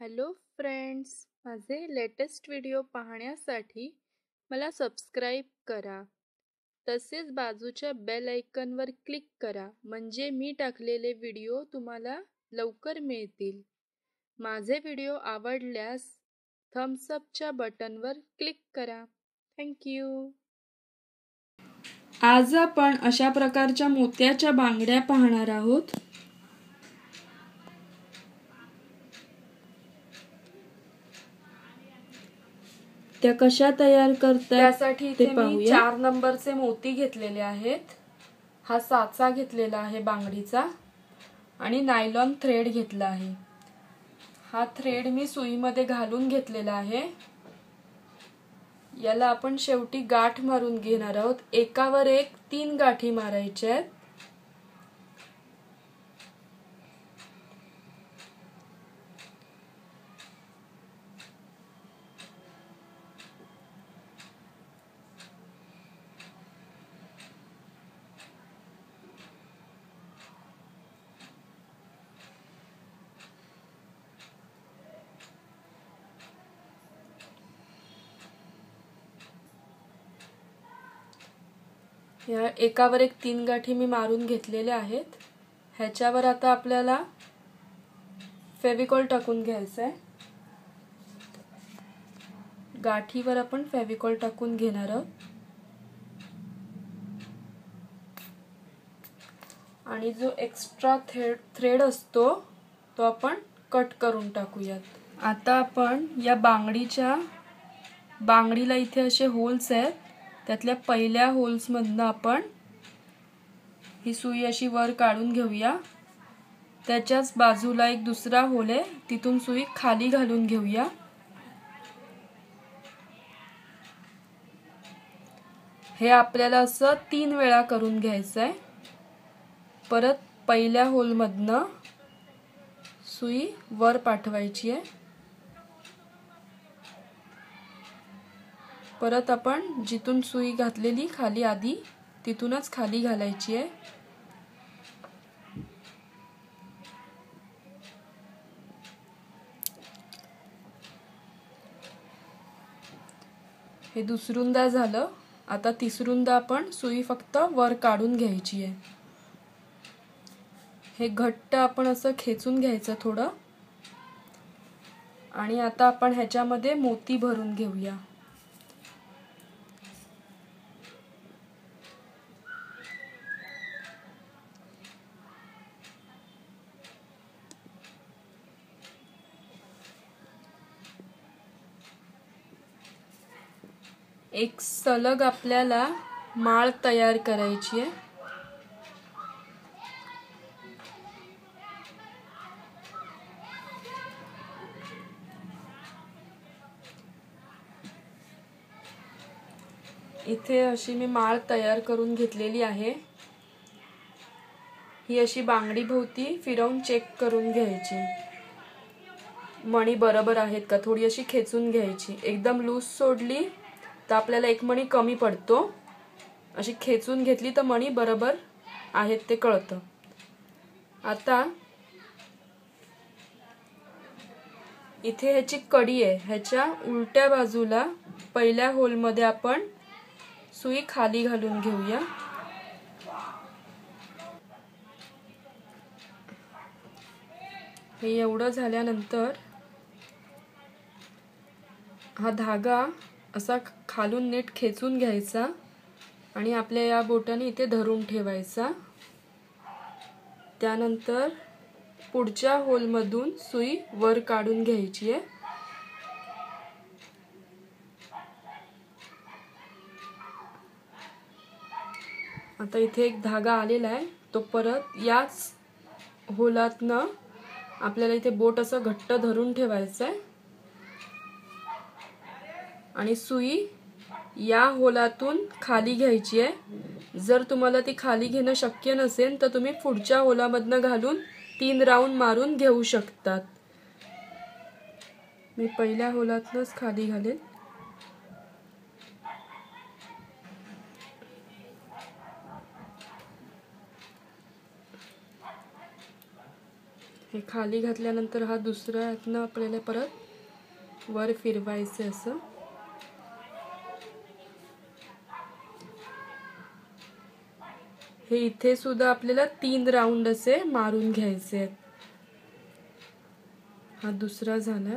Hello friends माझे latest video पाहण्यासाठी मला सबस्क्राईब करा. तसेच बाजूच्या बेल आयकनवर क्लिक करा म्हणजे मी टाकलेले व्हिडिओ तुम्हाला लवकर मिळतील. माझे व्हिडिओ आवडल्यास थम्सअपच्या बटनवर क्लिक करा. थँक्यू आज आपण अशा प्रकारच्या मोत्याच्या बांगड्या पाहणार आहोत. त्या कशा तयार करतात त्यासाठी इथे मी चार नंबरचे मोती घेतलेले आहेत. हा साचा घेतलेला आहे बांगडीचा आणि नायलॉन थ्रेड घेतला आहे. हा थ्रेड मी सुईमध्ये घालून घेतलेला आहे. याला आपण शेवटी गाठ मारून घेणार आहोत. एकावर एक तीन गाठी मारायच्या आहेत. या एकावर एक तीन गाठी मी मारून घेतलेल्या आहेत. ह्याच्यावर आता आपल्याला फेविकॉल टाकून घ्यायचं आहे गाठीवर आपण फेविकॉल टाकून घेणार आहोत. आणि जो एक्स्ट्रा थ्रेड थ्रेड असतो तो आपण कट करून टाकूयात. आता आपण या बांगडीच्या बांगडीला इथे असे होल्स आहेत. त्यातल्या पहिल्या होल्समधनं आपण ही सुई अशी वर काढून घेऊया. त्याच्याच बाजूला एक दुसरा होल आहे. तिथून सुई खाली घालून घेऊया. हे आपल्याला असं तीन वेळा करून घ्यायचं आहे परत पहिल्या होलमधनं सुई वर पाठवायची आहे. परत आपण जिथून सुई घातलेली खाली आधी तिथूनच खाली घालायची आहे. हे दुसरुंदा झालं. आता तिसरुंदा आपण सुई फक्त वर काढून घ्यायची आहे. हे घट्ट आपण असं खेचून घ्यायचं थोडं. आणि आता आपण ह्याच्यामध्ये मोती भरून घेऊया. एक सलग आपल्याला माळ तयार करायची आहे. इथे अशी मी माळ तयार करून घेतलेली आहे. ही अशी बांगडी भोवती फिरवून चेक करून घ्यायची. मणी बरोबर आहेत का? थोडी अशी खेचून घ्यायची. एकदम लूज सोडली तर आपल्याला एक मणी कमी पडतो. अशी खेचून घेतली तर मणी बरोबर आहेत ते कळतं. आता इथे ह्याची कडी आहे. ह्याच्या उलट्या बाजूला पहिल्या होलमध्ये आपण सुई खाली घालून घेऊया. हे एवढं झाल्यानंतर हा धागा असा खालून नीट खेचून घ्यायचा आणि आपल्या या बोटाने इथे धरून ठेवायचा. त्यानंतर पुढच्या होलमधून सुई वर काढून घ्यायची आहे. आता इथे एक धागा आलेला आहे. तो परत याच होलातनं आपल्याला इथे बोट असं घट्ट धरून ठेवायचं आहे. आणि सुई या होलातून खाली घ्यायची आहे. जर तुम्हाला ती खाली घेणं शक्य नसेल तर तुम्ही पुढच्या होलामधनं घालून तीन राऊंड मारून घेऊ शकतात. मी पहिल्या होलातनंच खाली घालेन. हे खाली घातल्यानंतर हा दुसऱ्या यातनं आपल्याला परत वर फिरवायचं असं. हे इथे सुद्धा आपल्याला तीन राऊंड असे मारून घ्यायचे आहेत. हा दुसरा झाला.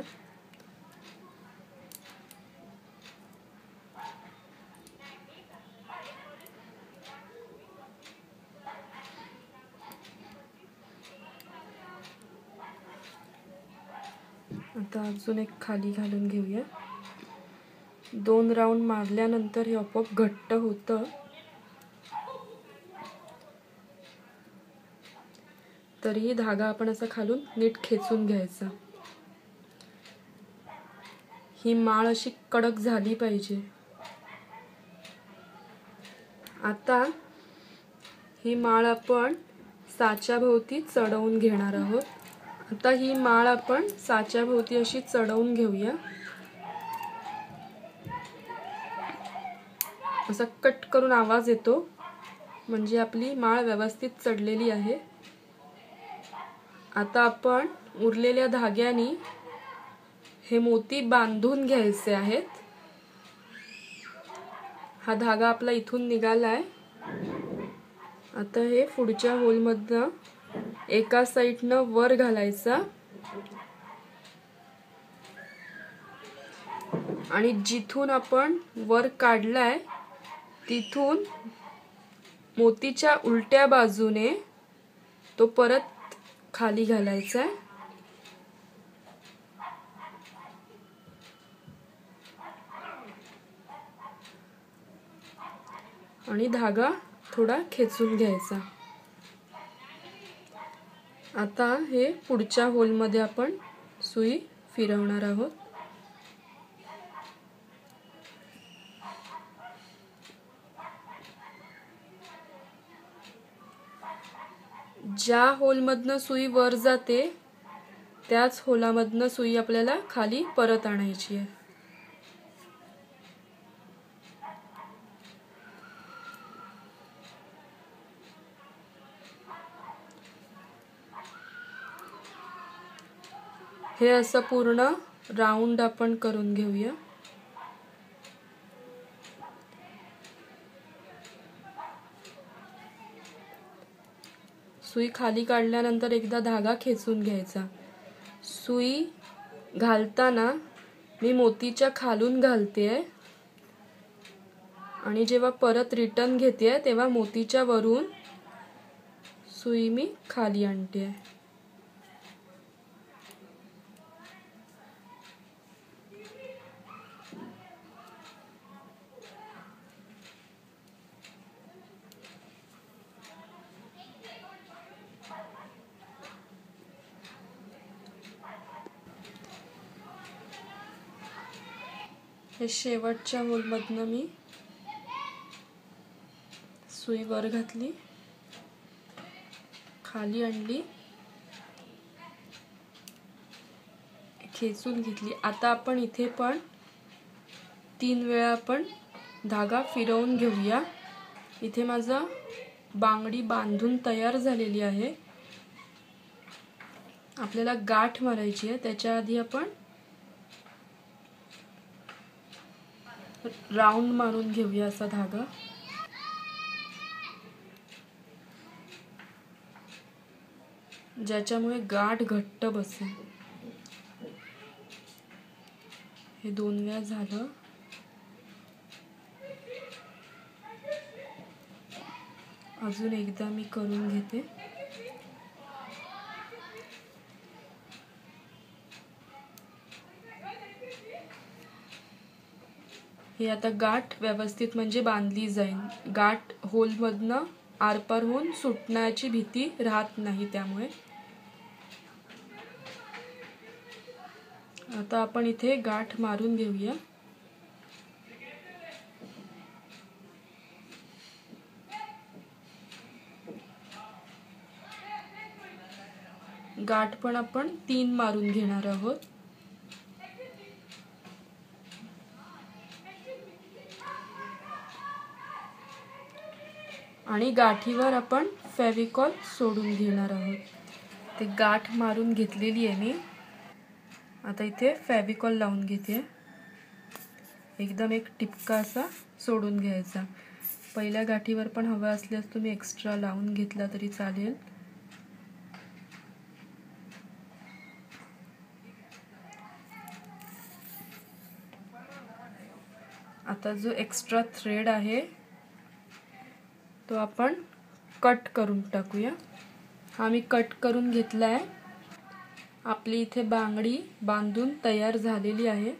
आता अजून एक खाली घालून घेऊया. दोन राऊंड मारल्यानंतर हे आपोआप घट्ट होतं. तरीही धागा आपण असा खालून नीट खेचून घ्यायचा. ही माळ अशी कडक झाली पाहिजे. आता ही माळ आपण साच्याभोवती चढवून घेणार आहोत. आता ही माळ आपण साच्याभोवती अशी चढवून घेऊया. असा कट करून आवाज येतो. म्हणजे आपली माळ व्यवस्थित चढलेली आहे. आता आपण उरलेल्या धाग्यानी हे मोती बांधून घ्यायचे आहेत. हा धागा आपला इथून निघालाय. आता हे पुढच्या होलमधनं एका साईडनं वर घालायचा. आणि जिथून आपण वर काढलाय तिथून मोतीच्या उलट्या बाजूने तो परत खाली घालायचा आहे. आणि धागा थोडा खेचून घ्यायचा. आता हे पुढच्या होलमध्ये आपण सुई फिरवणार आहोत. ज्या होलमधनं सुई वर जाते त्याच होलामधनं सुई आपल्याला खाली परत आणायची आहे. हे असं पूर्ण राऊंड आपण करून घेऊया. सुई खाली काढल्यानंतर एकदा धागा खेचून घ्यायचा. सुई घालताना मी मोतीच्या खालून घालते आणि जेव्हा परत रिटर्न घेते तेव्हा मोतीच्या वरून सुई मी खाली आणते आहे हे शेवटच्या होलमधनं मी सुई वर घातली खाली आणली खेचून घेतली. आता आपण इथे पण तीन वेळा आपण धागा फिरवून घेऊया. इथे माझं बांगडी बांधून तयार झालेली आहे. आपल्याला गाठ मारायची आहे. त्याच्या आधी आपण राऊंड मारून घेऊया असा धागा. ज्याच्यामुळे गाठ घट्ट बसेल. हे दोन वेळा झालं. अजून एकदा मी करून घेते. हे आता गाठ व्यवस्थित म्हणजे बांधली जाईल. गाठ होलमधनं आरपार होऊन सुटण्याची भीती राहत नाही त्यामुळे. आता आपण इथे गाठ मारून घेऊया. गाठ पण आपण तीन मारून घेणार आहोत. आणि गाठीवर आपण फेविकॉल सोडून घेणार आहोत. ते गाठ मारून घेतलेली आहे मी. आता इथे फॅविकॉल लावून घेते. एकदम एक टिपका असा सोडून घ्यायचा. पहिल्या गाठीवर पण हवा असल्यास तुम्ही एक्स्ट्रा लावून घेतला तरी चालेल. आता जो एक्स्ट्रा थ्रेड आहे तो आपण कट करून टाकूया. हा मी कट करून घेतला आहे आपली इथे बांगडी बांधून तयार झालेली आहे.